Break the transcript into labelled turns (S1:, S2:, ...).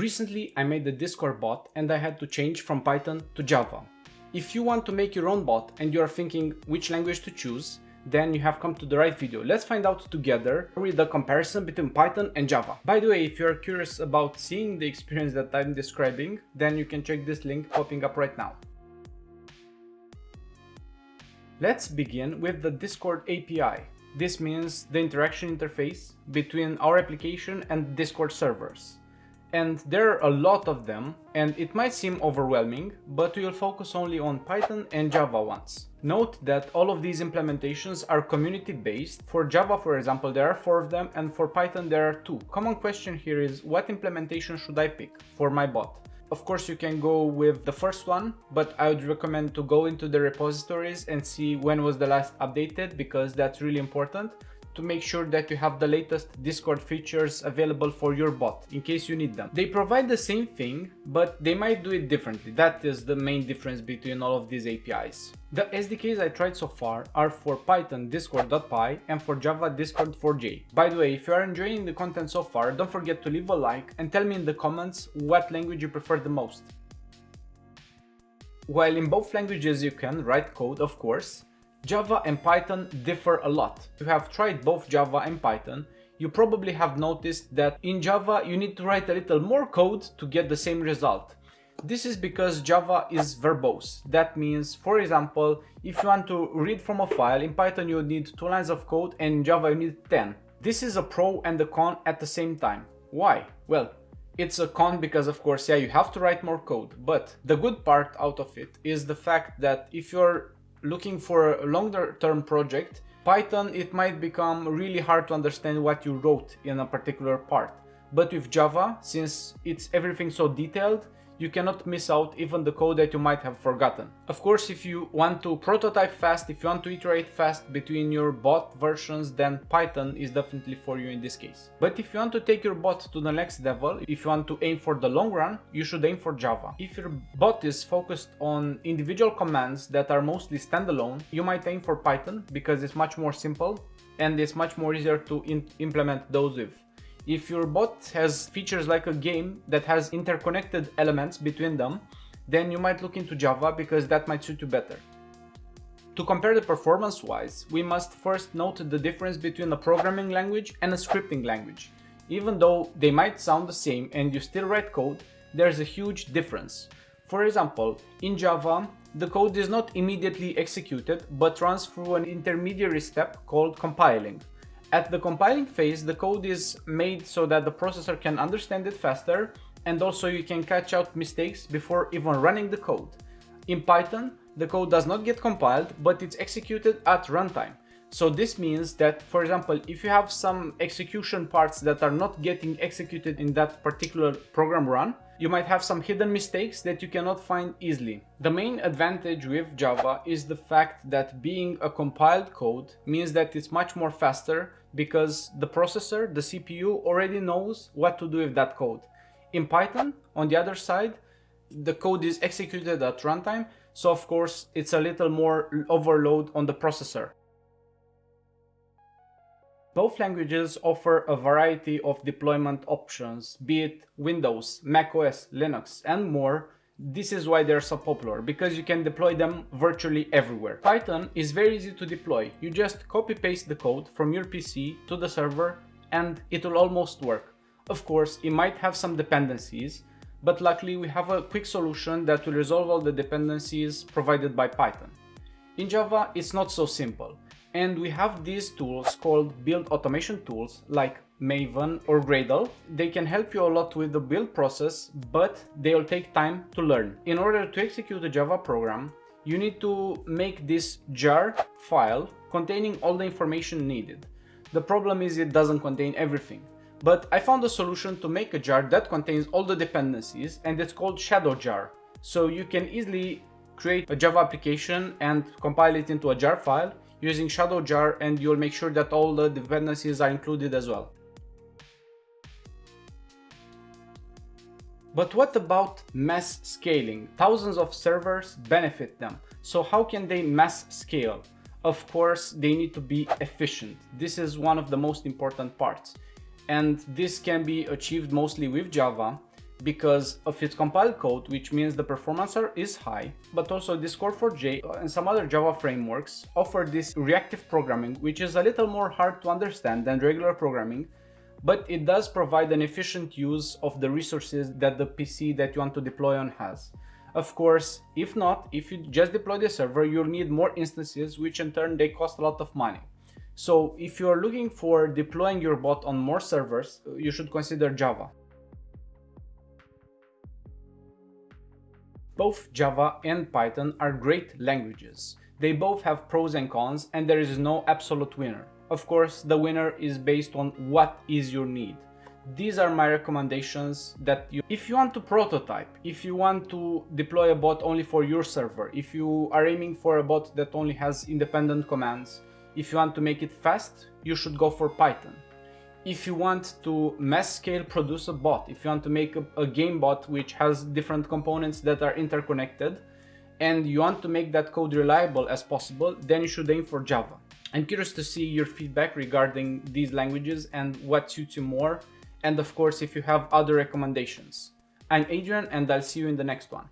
S1: Recently I made a Discord bot and I had to change from Python to Java. If you want to make your own bot and you are thinking which language to choose, then you have come to the right video. Let's find out together with the comparison between Python and Java. By the way, if you're curious about seeing the experience that I'm describing, then you can check this link popping up right now. Let's begin with the Discord API. This means the interaction interface between our application and Discord servers. And there are a lot of them, and it might seem overwhelming, but we will focus only on Python and Java ones. Note that all of these implementations are community based. For Java, for example, there are four of them, and for Python there are two. Common question here is what implementation should I pick for my bot? Of course, you can go with the first one, but I would recommend to go into the repositories and see when was the last updated because that's really important to make sure that you have the latest Discord features available for your bot in case you need them. They provide the same thing, but they might do it differently. That is the main difference between all of these APIs. The SDKs I tried so far are for Python Discord.py and for Java Discord4j. By the way, if you are enjoying the content so far, don't forget to leave a like and tell me in the comments what language you prefer the most. While in both languages you can write code, of course, Java and Python differ a lot. If you have tried both Java and Python, you probably have noticed that in Java you need to write a little more code to get the same result. This is because Java is verbose. That means, for example, if you want to read from a file, in Python you need 2 lines of code and in Java you need 10. This is a pro and a con at the same time. Why? Well, it's a con because of course, yeah, you have to write more code, but the good part out of it is the fact that if you're looking for a longer term project, Python it might become really hard to understand what you wrote in a particular part. But with Java, since it's everything so detailed, you cannot miss out even the code that you might have forgotten. Of course, if you want to prototype fast, if you want to iterate fast between your bot versions, then Python is definitely for you in this case. But if you want to take your bot to the next level, if you want to aim for the long run, you should aim for Java. If your bot is focused on individual commands that are mostly standalone, you might aim for Python because it's much more simple and it's much more easier to implement those with. If your bot has features like a game that has interconnected elements between them, then you might look into Java because that might suit you better. To compare the performance wise, we must first note the difference between a programming language and a scripting language. Even though they might sound the same and you still write code, there's a huge difference. For example, in Java, the code is not immediately executed but runs through an intermediary step called compiling. At the compiling phase, the code is made so that the processor can understand it faster and also you can catch out mistakes before even running the code. In Python, the code does not get compiled, but it's executed at runtime. So this means that, for example, if you have some execution parts that are not getting executed in that particular program run, you might have some hidden mistakes that you cannot find easily. The main advantage with Java is the fact that being a compiled code means that it's much more faster because the processor, the CPU already knows what to do with that code. In Python, on the other side, the code is executed at runtime, so of course it's a little more overload on the processor. Both languages offer a variety of deployment options, be it Windows, macOS, Linux, and more. This is why they're so popular, because you can deploy them virtually everywhere. Python is very easy to deploy. You just copy paste the code from your PC to the server and it will almost work. Of course, it might have some dependencies, but luckily we have a quick solution that will resolve all the dependencies provided by Python. In Java, it's not so simple. And we have these tools called build automation tools like Maven or Gradle. They can help you a lot with the build process, but they'll take time to learn. In order to execute a Java program, you need to make this jar file containing all the information needed. The problem is it doesn't contain everything. But I found a solution to make a jar that contains all the dependencies and it's called shadow jar. So you can easily create a Java application and compile it into a jar file using shadow jar and you'll make sure that all the dependencies are included as well. But what about mass scaling? Thousands of servers benefit them. So how can they mass scale? Of course, they need to be efficient. This is one of the most important parts. And this can be achieved mostly with Java because of its compiled code, which means the performance is high, but also Discord4j and some other Java frameworks offer this reactive programming, which is a little more hard to understand than regular programming, but it does provide an efficient use of the resources that the PC that you want to deploy on has. Of course, if not, if you just deploy the server, you'll need more instances, which in turn they cost a lot of money. So if you're looking for deploying your bot on more servers, you should consider Java. Both Java and Python are great languages. They both have pros and cons and there is no absolute winner. Of course, the winner is based on what is your need. These are my recommendations that you, if you want to prototype, if you want to deploy a bot only for your server, if you are aiming for a bot that only has independent commands, if you want to make it fast, you should go for Python. If you want to mass scale produce a bot, if you want to make a, a game bot which has different components that are interconnected, and you want to make that code reliable as possible, then you should aim for Java. I'm curious to see your feedback regarding these languages and what suits you more, and of course if you have other recommendations. I'm Adrian and I'll see you in the next one.